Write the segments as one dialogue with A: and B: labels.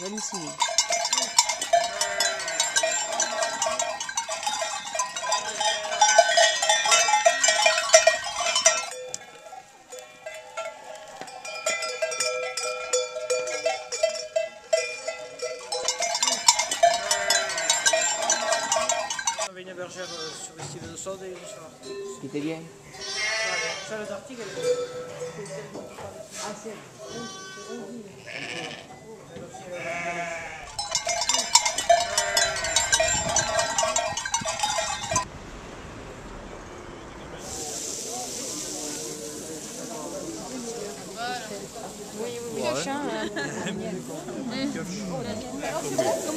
A: Vamos
B: seguir. Avait une bergère euh, sur le style de solde et une soir.
A: Qui était bien
B: Celle d'Artigue, elle
A: Ah, c'est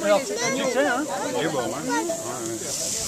B: Alors, tu sais, hein.
C: C'est bon, hein?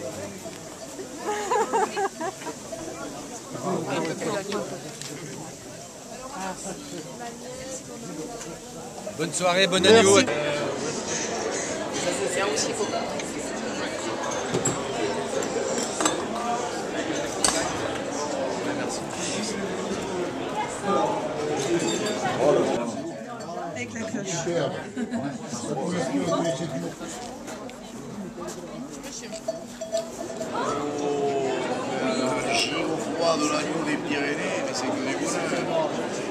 D: Bonne soirée, bonne année.
A: Merci.
C: Le chaud froid de l'agneau des Pyrénées, mais c'est que des bonheurs.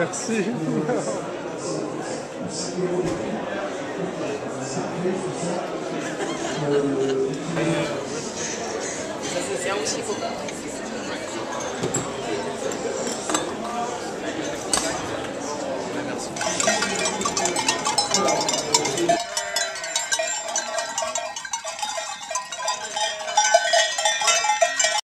E: Merci.
A: Ça se tient aussi, faut